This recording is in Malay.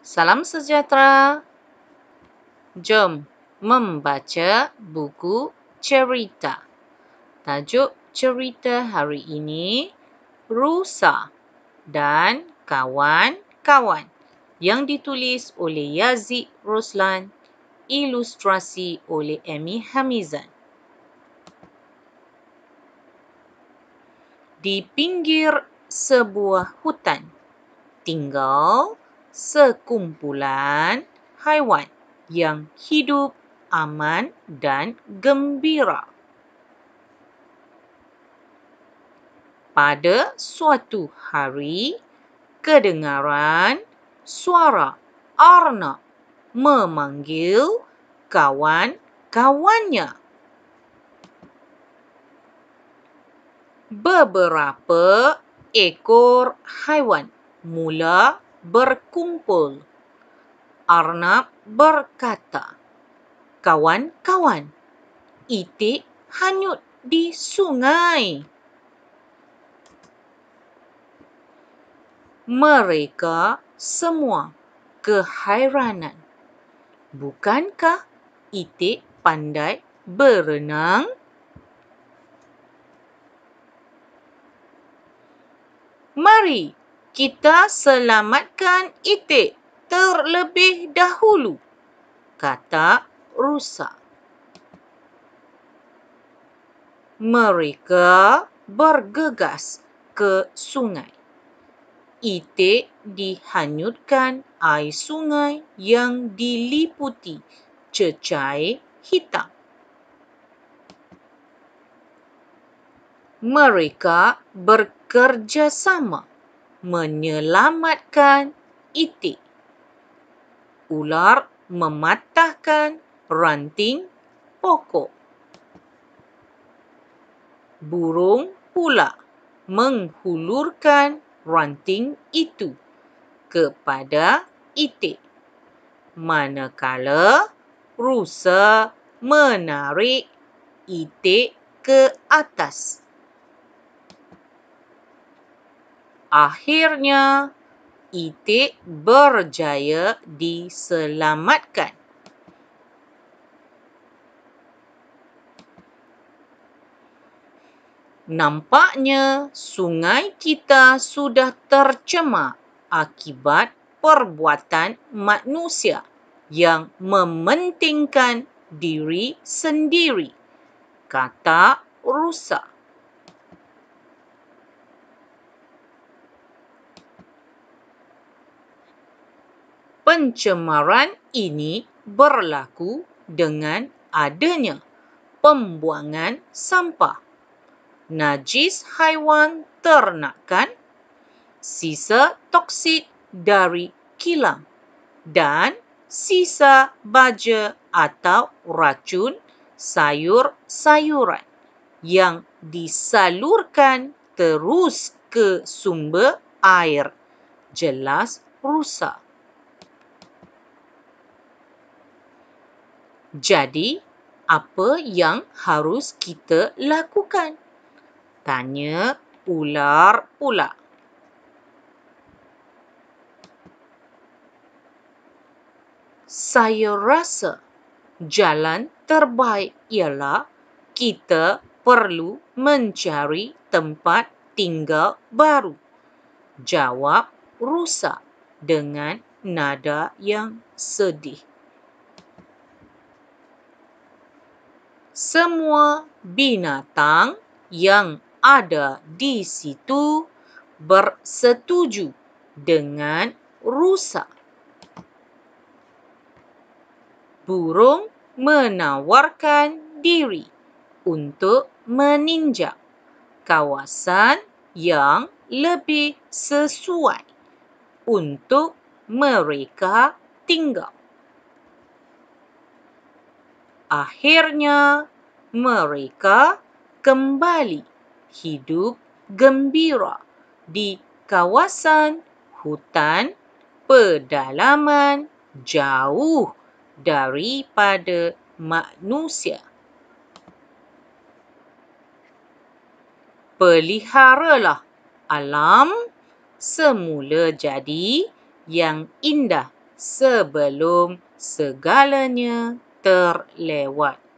Salam sejahtera. Jom membaca buku cerita. Tajuk cerita hari ini Rusa dan kawan-kawan yang ditulis oleh Yazid Roslan, ilustrasi oleh Amy Hamizan. Di pinggir sebuah hutan tinggal sekumpulan haiwan yang hidup aman dan gembira. Pada suatu hari, kedengaran suara Arnab memanggil kawan-kawannya. Beberapa ekor haiwan mula berkumpul. Arnab berkata, Kawan-kawan, itik hanyut di sungai. Mereka semua kehairanan. Bukankah itik pandai berenang? Mari kita selamatkan itik terlebih dahulu, kata rusa. Mereka bergegas ke sungai. Itik dihanyutkan air sungai yang diliputi cecair hitam. Mereka bekerjasama menyelamatkan itik. Ular mematahkan ranting pokok. Burung pula menghulurkan ranting itu kepada itik. Manakala rusa menarik itik ke atas. Akhirnya, itik berjaya diselamatkan. Nampaknya sungai kita sudah tercemar akibat perbuatan manusia yang mementingkan diri sendiri, kata rusa. Pencemaran ini berlaku dengan adanya pembuangan sampah, najis haiwan ternakan, sisa toksik dari kilang dan sisa baja atau racun sayur-sayuran yang disalurkan terus ke sumber air. Jelas rusak. Jadi, apa yang harus kita lakukan? Tanya ular pula. Saya rasa jalan terbaik ialah kita perlu mencari tempat tinggal baru. Jawab rusa dengan nada yang sedih. Semua binatang yang ada di situ bersetuju dengan rusa. Burung menawarkan diri untuk meninjau kawasan yang lebih sesuai untuk mereka tinggal. Akhirnya, mereka kembali hidup gembira di kawasan hutan pedalaman jauh daripada manusia. Peliharalah alam semula jadi yang indah sebelum segalanya terlewat.